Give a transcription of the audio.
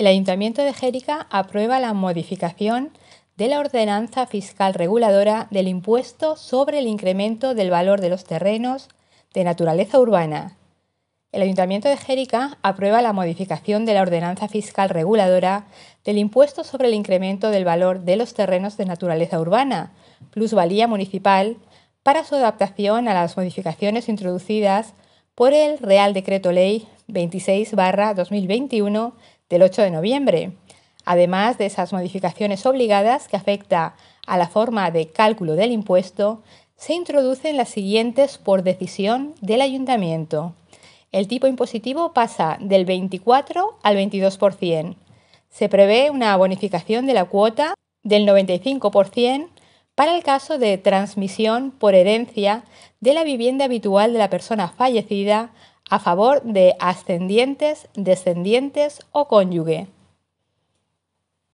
el Ayuntamiento de Jérica aprueba la modificación de la ordenanza fiscal reguladora del impuesto sobre el incremento del valor de los terrenos de naturaleza urbana. El Ayuntamiento de Jérica aprueba la modificación de la ordenanza fiscal reguladora del impuesto sobre el incremento del valor de los terrenos de naturaleza urbana, plusvalía municipal, para su adaptación a las modificaciones introducidas por el Real Decreto Ley 26-2021 del 8 de noviembre, además de esas modificaciones obligadas que afecta a la forma de cálculo del impuesto, se introducen las siguientes por decisión del ayuntamiento. El tipo impositivo pasa del 24 al 22%. Se prevé una bonificación de la cuota del 95% para el caso de transmisión por herencia de la vivienda habitual de la persona fallecida a favor de ascendientes, descendientes o cónyuge.